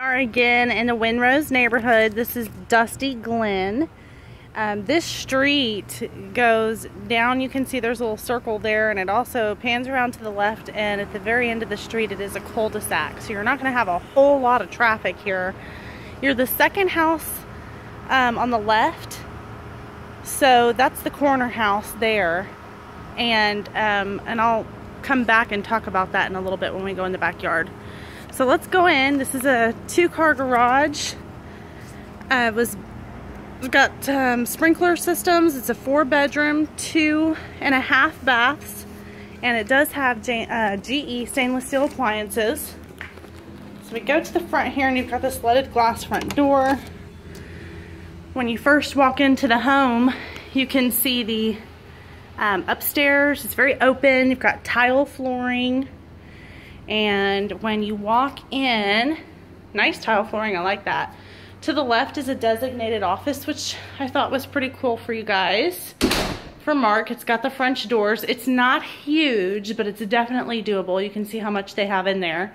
are again in the Windrose neighborhood. This is Dusty Glen. Um, this street goes down, you can see there's a little circle there, and it also pans around to the left, and at the very end of the street it is a cul-de-sac. So you're not going to have a whole lot of traffic here. You're the second house um, on the left, so that's the corner house there. And, um, and I'll come back and talk about that in a little bit when we go in the backyard. So let's go in. This is a two-car garage. Uh, it was got um, sprinkler systems. It's a four-bedroom, two and a half baths, and it does have J uh, GE stainless steel appliances. So we go to the front here, and you've got this leaded glass front door. When you first walk into the home, you can see the um, upstairs. It's very open. You've got tile flooring. And when you walk in, nice tile flooring, I like that. To the left is a designated office, which I thought was pretty cool for you guys. For Mark, it's got the French doors. It's not huge, but it's definitely doable. You can see how much they have in there.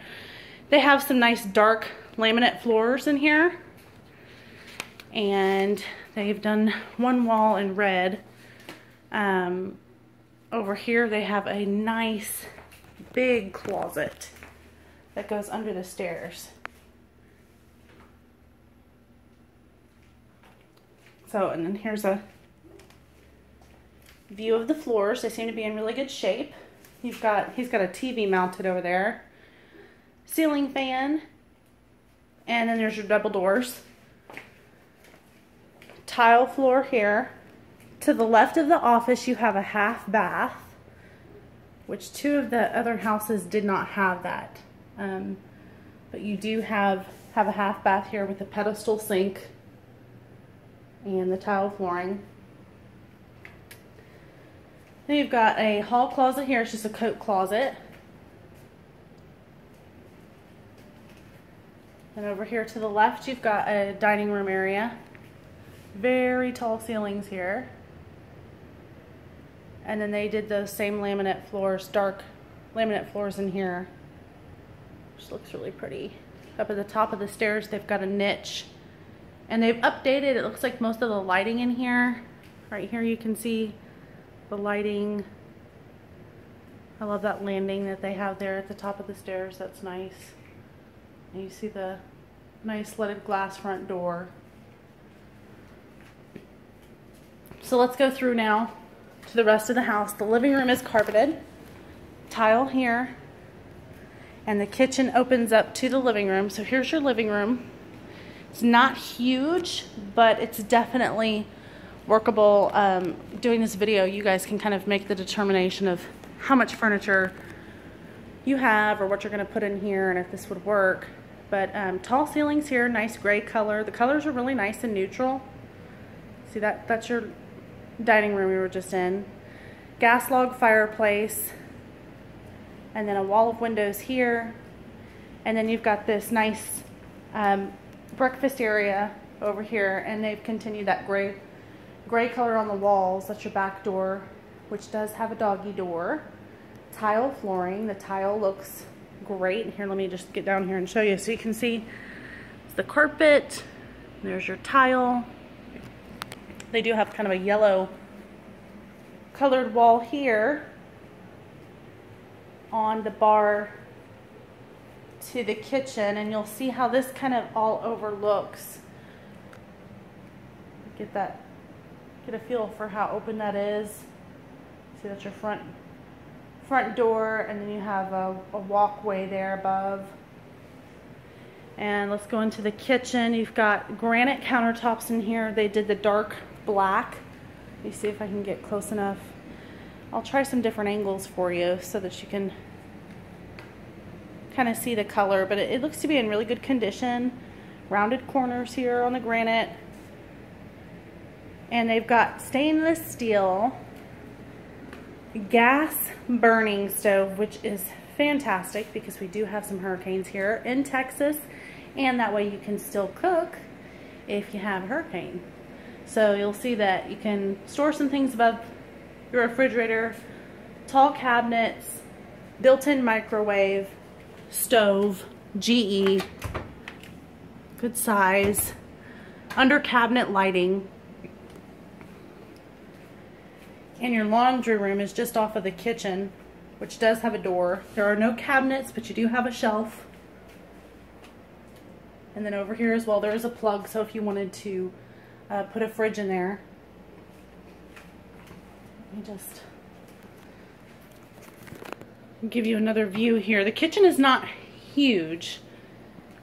They have some nice dark laminate floors in here. And they've done one wall in red. Um, over here, they have a nice big closet that goes under the stairs. So, and then here's a view of the floors. They seem to be in really good shape. You've got, he's got a TV mounted over there. Ceiling fan. And then there's your double doors. Tile floor here. To the left of the office, you have a half bath which two of the other houses did not have that. Um, but you do have, have a half bath here with a pedestal sink and the tile flooring. Then you've got a hall closet here. It's just a coat closet. And over here to the left, you've got a dining room area. Very tall ceilings here. And then they did the same laminate floors, dark laminate floors in here. Which looks really pretty. Up at the top of the stairs, they've got a niche. And they've updated, it looks like most of the lighting in here. Right here you can see the lighting. I love that landing that they have there at the top of the stairs. That's nice. And you see the nice leaded glass front door. So let's go through now to the rest of the house. The living room is carpeted, tile here, and the kitchen opens up to the living room. So here's your living room. It's not huge, but it's definitely workable. Um, doing this video, you guys can kind of make the determination of how much furniture you have or what you're going to put in here and if this would work. But um, tall ceilings here, nice gray color. The colors are really nice and neutral. See that? That's your dining room we were just in. Gas log fireplace. And then a wall of windows here. And then you've got this nice um, breakfast area over here. And they've continued that gray, gray color on the walls. That's your back door, which does have a doggy door. Tile flooring. The tile looks great. Here, let me just get down here and show you so you can see the carpet. There's your tile. They do have kind of a yellow colored wall here on the bar to the kitchen and you'll see how this kind of all overlooks. Get that, get a feel for how open that is. See that's your front front door and then you have a, a walkway there above. And let's go into the kitchen. You've got granite countertops in here. They did the dark black. Let me see if I can get close enough. I'll try some different angles for you so that you can kind of see the color, but it, it looks to be in really good condition. Rounded corners here on the granite. And they've got stainless steel gas burning stove, which is fantastic because we do have some hurricanes here in Texas. And that way you can still cook if you have a hurricane. So you'll see that you can store some things above your refrigerator, tall cabinets, built-in microwave, stove, GE, good size, under cabinet lighting. And your laundry room is just off of the kitchen, which does have a door. There are no cabinets, but you do have a shelf. And then over here as well, there is a plug, so if you wanted to uh, put a fridge in there. Let me just give you another view here. The kitchen is not huge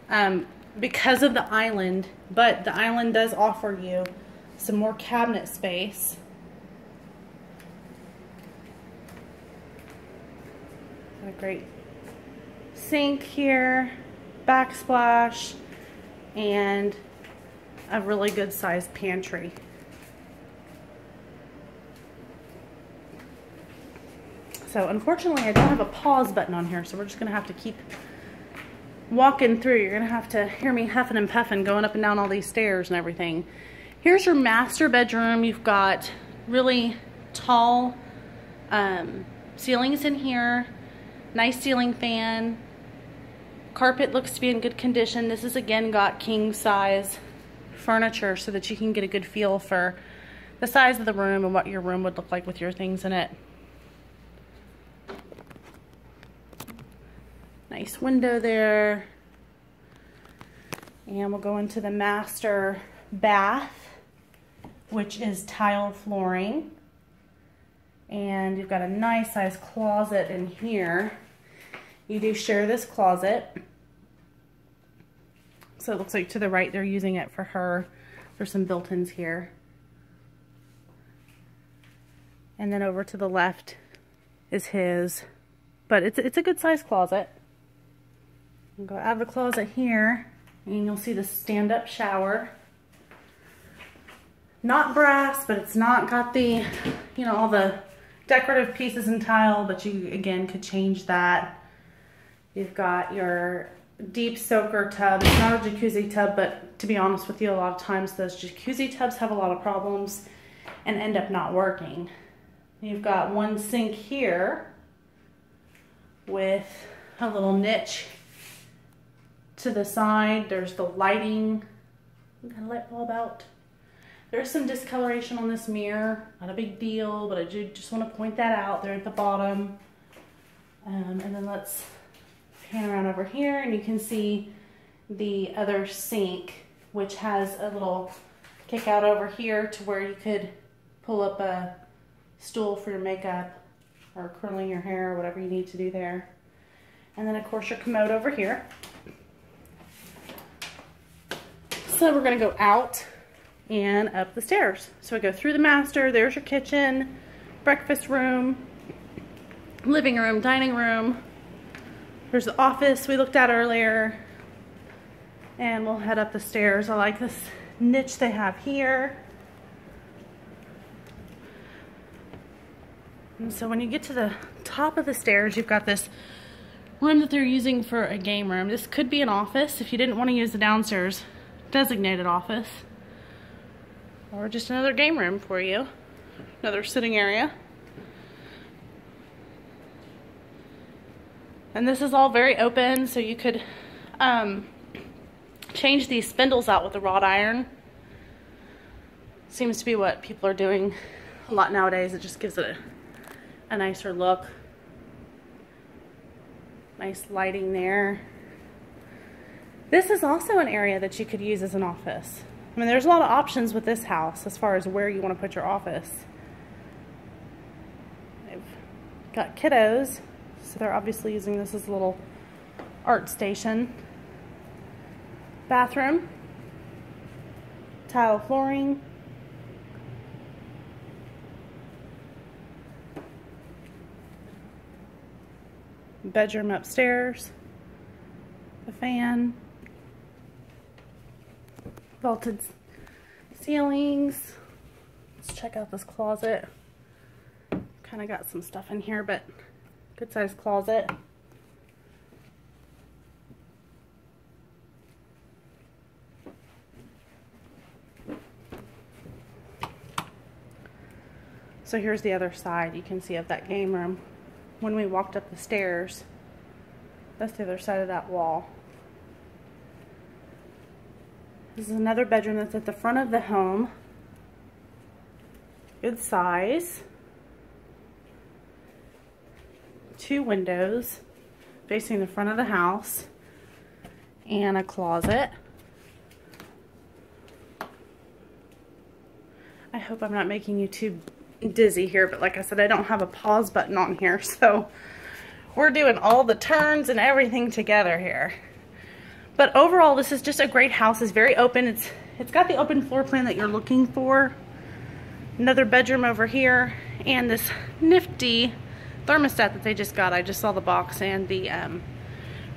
um, because of the island, but the island does offer you some more cabinet space. Got a great sink here, backsplash, and a really good sized pantry. So unfortunately I don't have a pause button on here, so we're just gonna have to keep walking through. You're gonna have to hear me huffing and puffing going up and down all these stairs and everything. Here's your master bedroom. You've got really tall um, ceilings in here, nice ceiling fan. Carpet looks to be in good condition. This is again got king size furniture so that you can get a good feel for the size of the room and what your room would look like with your things in it. Nice window there. And we'll go into the master bath, which is tile flooring. And you've got a nice size closet in here. You do share this closet. So it looks like to the right they're using it for her. There's some built-ins here. And then over to the left is his. But it's, it's a good size closet. Go out of the closet here and you'll see the stand-up shower. Not brass, but it's not got the, you know, all the decorative pieces and tile, but you, again, could change that. You've got your deep soaker tub. It's not a jacuzzi tub, but to be honest with you, a lot of times those jacuzzi tubs have a lot of problems and end up not working. You've got one sink here with a little niche to the side. There's the lighting. Got a light bulb out. There's some discoloration on this mirror. Not a big deal, but I do just want to point that out there at the bottom. Um, and then let's pan around over here and you can see the other sink, which has a little kick out over here to where you could pull up a stool for your makeup or curling your hair or whatever you need to do there. And then of course your commode over here. So we're gonna go out and up the stairs. So we go through the master, there's your kitchen, breakfast room, living room, dining room, there's the office we looked at earlier. And we'll head up the stairs. I like this niche they have here. And so when you get to the top of the stairs, you've got this room that they're using for a game room. This could be an office if you didn't want to use the downstairs designated office. Or just another game room for you. Another sitting area. And this is all very open, so you could um, change these spindles out with a wrought iron. Seems to be what people are doing a lot nowadays. It just gives it a, a nicer look. Nice lighting there. This is also an area that you could use as an office. I mean, there's a lot of options with this house as far as where you want to put your office. I've got kiddos. So they're obviously using this as a little art station. Bathroom. Tile flooring. Bedroom upstairs. The fan. Vaulted ceilings. Let's check out this closet. Kind of got some stuff in here, but Good sized closet. So here's the other side you can see of that game room. When we walked up the stairs, that's the other side of that wall. This is another bedroom that's at the front of the home. Good size. Two windows facing the front of the house and a closet. I hope I'm not making you too dizzy here, but like I said, I don't have a pause button on here, so we're doing all the turns and everything together here. But overall, this is just a great house. It's very open. It's It's got the open floor plan that you're looking for. Another bedroom over here, and this nifty thermostat that they just got. I just saw the box and the um,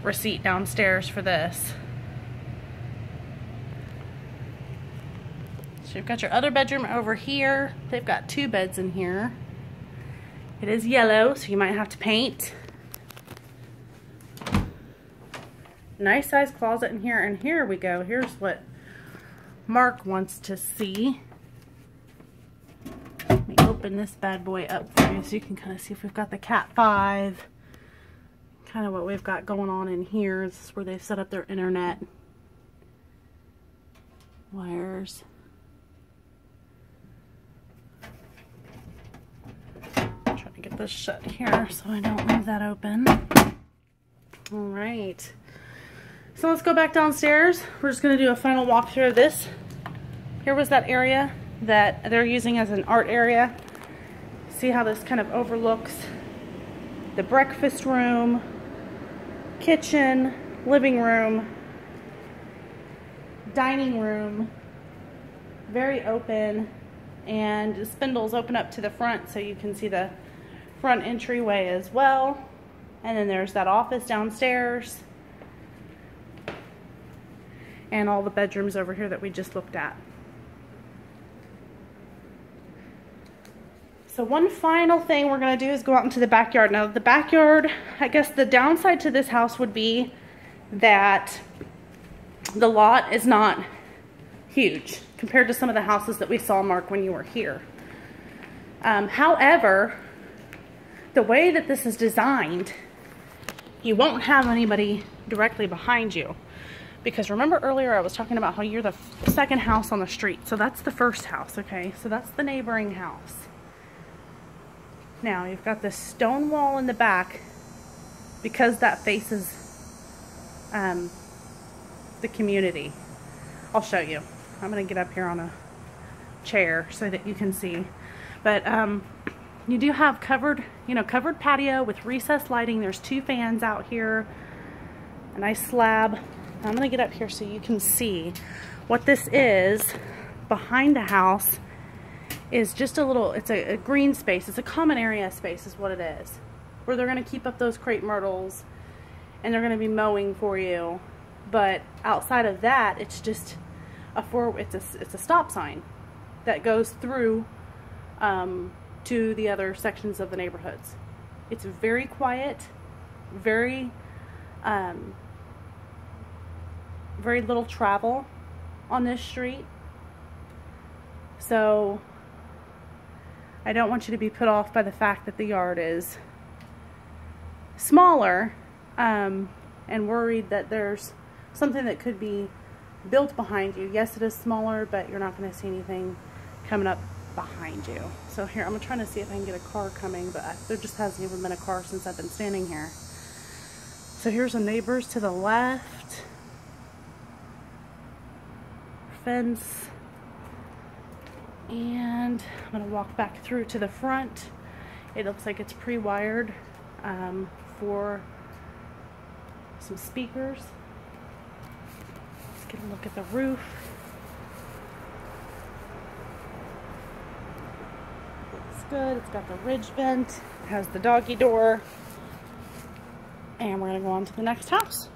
receipt downstairs for this. So you've got your other bedroom over here. They've got two beds in here. It is yellow, so you might have to paint. Nice size closet in here, and here we go. Here's what Mark wants to see. Open this bad boy up for you so you can kind of see if we've got the Cat 5 kind of what we've got going on in here is where they've set up their internet wires. I'm trying to get this shut here so I don't leave that open. All right. So let's go back downstairs. We're just going to do a final walkthrough of this. Here was that area that they're using as an art area. See how this kind of overlooks the breakfast room, kitchen, living room, dining room, very open, and the spindles open up to the front so you can see the front entryway as well. And then there's that office downstairs and all the bedrooms over here that we just looked at. So one final thing we're going to do is go out into the backyard. Now the backyard, I guess the downside to this house would be that the lot is not huge compared to some of the houses that we saw, Mark, when you were here. Um, however, the way that this is designed, you won't have anybody directly behind you. Because remember earlier I was talking about how you're the second house on the street. So that's the first house, okay? So that's the neighboring house. Now, you've got this stone wall in the back because that faces um, the community. I'll show you. I'm going to get up here on a chair so that you can see. But um, you do have covered, you know, covered patio with recessed lighting. There's two fans out here, a nice slab. I'm going to get up here so you can see what this is behind the house is just a little, it's a, a green space. It's a common area space is what it is. Where they're going to keep up those crepe myrtles and they're going to be mowing for you. But outside of that, it's just a four, it's a, it's a stop sign that goes through um, to the other sections of the neighborhoods. It's very quiet, very, um, very little travel on this street. So I don't want you to be put off by the fact that the yard is smaller um, and worried that there's something that could be built behind you. Yes, it is smaller, but you're not going to see anything coming up behind you. So here, I'm trying to see if I can get a car coming, but there just hasn't even been a car since I've been standing here. So here's the neighbors to the left. Fence and I'm to walk back through to the front. It looks like it's pre-wired um, for some speakers. Let's get a look at the roof. It's good. It's got the ridge vent. It has the doggy door. And we're to go on to the next house.